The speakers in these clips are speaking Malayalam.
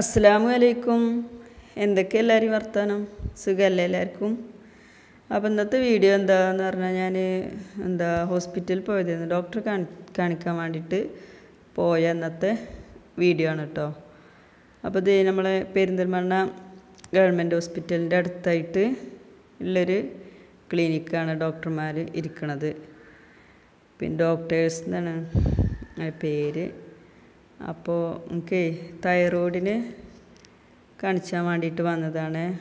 അസ്സലാമു അലൈക്കും എന്തൊക്കെ എല്ലാവരും വർത്താനം? സുഖമല്ലേ എല്ലാവർക്കും? അപ്പോൾ ഇന്നത്തെ വീഡിയോ എന്താന്ന് പറഞ്ഞാൽ ഞാൻ എന്താ ഹോസ്പിറ്റലിൽ പോയതായിരുന്നു. ഡോക്ടറെ കാണി കാണിക്കാൻ വേണ്ടിയിട്ട് പോയ അന്നത്തെ വീഡിയോ ആണ് കേട്ടോ അപ്പോൾ ഇത് നമ്മളെ പെരിന്തൽമണ്ണ ഗവൺമെന്റ് ഹോസ്പിറ്റലിന്റെ അടുത്തായിട്ട് ഉള്ളൊരു ക്ലിനിക്കാണ് ഡോക്ടർമാർ ഇരിക്കണത്. പിന്നെ ഡോക്ടേഴ്സ് എന്നാണ്. പേര് അപ്പോൾ എനിക്ക് തൈറോയിഡിന് കാണിക്കാൻ വേണ്ടിയിട്ട് വന്നതാണ്.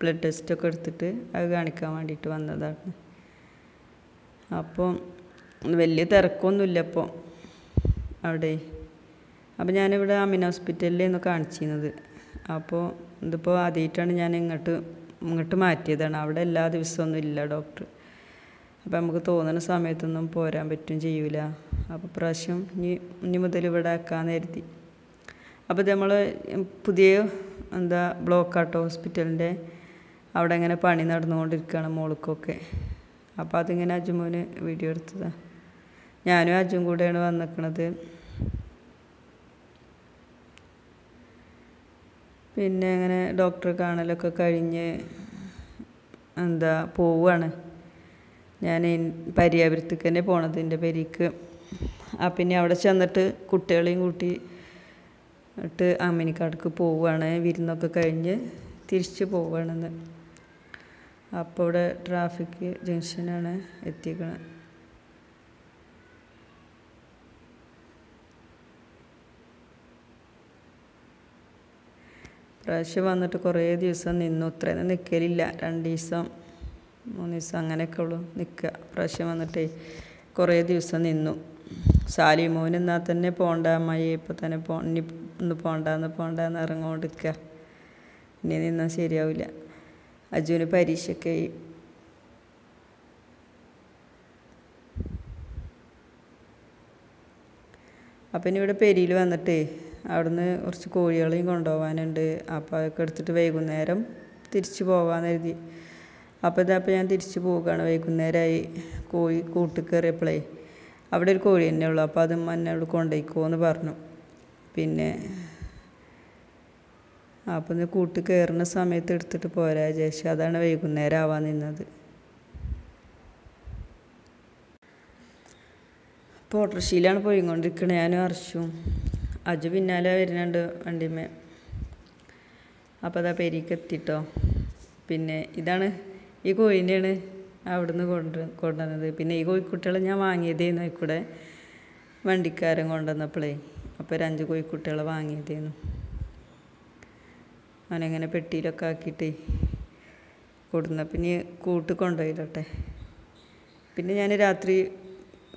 ബ്ലഡ് ടെസ്റ്റൊക്കെ എടുത്തിട്ട് അത് കാണിക്കാൻ വേണ്ടിയിട്ട് വന്നതാണ്. അപ്പോൾ വലിയ തിരക്കൊന്നുമില്ല അപ്പോൾ അവിടെ. അപ്പോൾ ഞാനിവിടെ അമിന ഹോസ്പിറ്റലിലായിരുന്നു കാണിച്ചിരുന്നത്. അപ്പോൾ ഇതിപ്പോൾ ആദ്യമായിട്ടാണ് ഞാൻ ഇങ്ങോട്ട് ഇങ്ങോട്ട് മാറ്റിയതാണ്. അവിടെ എല്ലാ ദിവസമൊന്നും ഇല്ല ഡോക്ടർ. അപ്പോൾ നമുക്ക് തോന്നുന്ന സമയത്തൊന്നും പോരാൻ പറ്റും ചെയ്യൂല. അപ്പോൾ പ്രാവശ്യം ഇനി ഇനി മുതൽ ഇവിടെ ആക്കാമെന്ന് കരുതി. അപ്പോൾ നമ്മൾ പുതിയ എന്താ ബ്ലോക്ക് ആട്ടോ ഹോസ്പിറ്റലിന്റെ അവിടെ ഇങ്ങനെ പണി നടന്നുകൊണ്ടിരിക്കുകയാണ് മോൾക്കൊക്കെ. അപ്പോൾ അതിങ്ങനെ അജുമോന് വീഡിയോ എടുത്തതാണ് ഞാനും അജും കൂടെയാണ് വന്നിക്കണത്. പിന്നെ അങ്ങനെ ഡോക്ടറെ കാണലൊക്കെ കഴിഞ്ഞ് എന്താ പോവുകയാണ് ഞാൻ പര്യാപുരത്തേക്ക് തന്നെ പോണത് എന്റെ പെരിക്ക്. ആ പിന്നെ അവിടെ ചെന്നിട്ട് കുട്ടികളെയും കൂട്ടി ഇട്ട് അമ്മിനിക്കാടക്ക് പോവുകയാണ്. വിരുന്നൊക്കെ കഴിഞ്ഞ് തിരിച്ച് പോവുകയാണെന്ന്. അപ്പോൾ ഇവിടെ ട്രാഫിക് ജംഗ്ഷനാണ് എത്തിക്കണത് പ്രാവശ്യം വന്നിട്ട് കുറേ ദിവസം നിന്നു. ഇത്രയൊന്നും നിൽക്കലില്ല രണ്ട് ദിവസം മൂന്ന് ദിവസം അങ്ങനെയൊക്കെ ഉള്ളു നിൽക്കുക. പ്രാവശ്യം വന്നിട്ടേ കുറേ ദിവസം നിന്നു. സാലിമോൻ എന്നാൽ തന്നെ പോണ്ട അമ്മായി ഇപ്പം തന്നെ പോ ഇനി ഒന്ന് പോണ്ടാന്ന് പോണ്ടാന്ന് ഇറങ്ങോണ്ടിരിക്കുക ഇനി നിന്നാൽ ശരിയാവില്ല അജുവിന് പരീക്ഷയൊക്കെ അപ്പം ഇനി ഇവിടെ പെരിയിൽ വന്നിട്ടേ അവിടുന്ന് കുറച്ച് കോഴികളെയും കൊണ്ടുപോകാനുണ്ട് അപ്പോൾ അതൊക്കെ എടുത്തിട്ട് വൈകുന്നേരം തിരിച്ചു പോകാമെന്ന് കരുതി. അപ്പോൾ ഇതപ്പോൾ ഞാൻ തിരിച്ചു പോവുകയാണ്. വൈകുന്നേരമായി കോഴി കൂട്ടിൽ കയറിയപ്പോഴേ അവിടെ ഒരു കോഴി തന്നെ ഉള്ളൂ. അപ്പോൾ അത് മഞ്ഞോട് കൊണ്ടുപോയിക്കോ എന്ന് പറഞ്ഞു. പിന്നെ അപ്പം ഇത് കൂട്ട് കയറുന്ന സമയത്ത് എടുത്തിട്ട് പോരാ വിചാരിച്ചു. അതാണ് വൈകുന്നേരം ആവാൻ നിന്നത്. അപ്പോൾ ഓട്ടോറിക്ഷയിലാണ് പോയിക്കൊണ്ടിരിക്കുന്നത് ഞാനും അർശും. അജു പിന്നാലെ വരുന്നുണ്ട് വണ്ടിമേ. അപ്പോൾ അതാ പെരിക്ക് എത്തിട്ടോ. പിന്നെ ഇതാണ് ഈ കോഴിന്റെയാണ് അവിടുന്ന് കൊണ്ട് കൊണ്ടുവന്നത്. പിന്നെ ഈ കോഴിക്കുട്ടികളെ ഞാൻ വാങ്ങിയതേന്നു കൂടെ വണ്ടിക്കാരൻ കൊണ്ടുവന്നപ്പോഴേ അപ്പോൾ ഒരു അഞ്ച് കോഴിക്കുട്ടികളെ വാങ്ങിയതേന്നു അവനങ്ങനെ പെട്ടിയിലൊക്കെ ആക്കിയിട്ട് കൊടുന്ന പിന്നെ കൂട്ട് കൊണ്ടുപോയിട്ടെ പിന്നെ ഞാൻ രാത്രി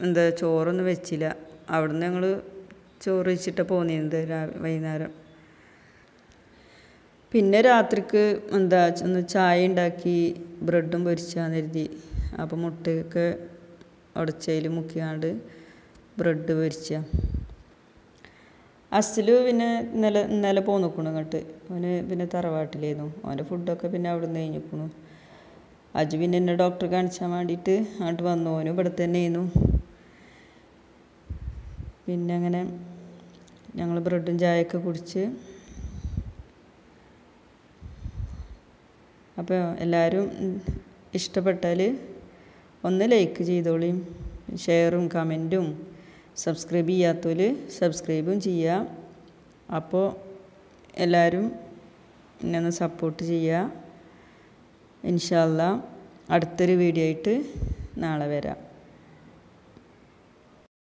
എന്താ ചോറൊന്നും വെച്ചില്ല. അവിടുന്ന് ഞങ്ങൾ ചോറ് വെച്ചിട്ട് പോന്നിരുന്നത് വൈകുന്നേരം. പിന്നെ രാത്രിക്ക് എന്താ ഒന്ന് ചായ ഉണ്ടാക്കി ബ്രെഡും പൊരിച്ചാന്ന് കരുതി. അപ്പോൾ മുട്ടയൊക്കെ ഉടച്ചതിൽ മുക്കിയാണ്ട് ബ്രെഡ് പൊരിച്ച. അസിൽ പിന്നെ ഇന്നലെ ഇന്നലെ പോന്നിക്കണു ഇങ്ങോട്ട്. അവന് പിന്നെ തറവാട്ടിലായിരുന്നു അവന്റെ ഫുഡൊക്കെ പിന്നെ അവിടെ നിന്ന് കഴിഞ്ഞിക്കണു. അജു പിന്നെ എന്നെ ഡോക്ടറെ കാണിച്ചാൻ വേണ്ടിയിട്ട് അങ്ങോട്ട് വന്നു. ഓനും ഇവിടെ തന്നെയായിരുന്നു പിന്നെ അങ്ങനെ ഞങ്ങൾ ബ്രെഡും ചായയൊക്കെ കുടിച്ച് അപ്പോൾ എല്ലാവരും ഇഷ്ടപ്പെട്ടാൽ ഒന്ന് ലൈക്ക് ചെയ്തോളിയും ഷെയറും കമന്റും സബ്സ്ക്രൈബ് ചെയ്യാത്തവർ സബ്സ്ക്രൈബും ചെയ്യുക അപ്പോൾ എല്ലാവരും എന്നെ ഒന്ന് സപ്പോർട്ട് ചെയ്യുക ഇൻഷാല്ല അടുത്തൊരു വീഡിയോ ആയിട്ട് നാളെ വരാം.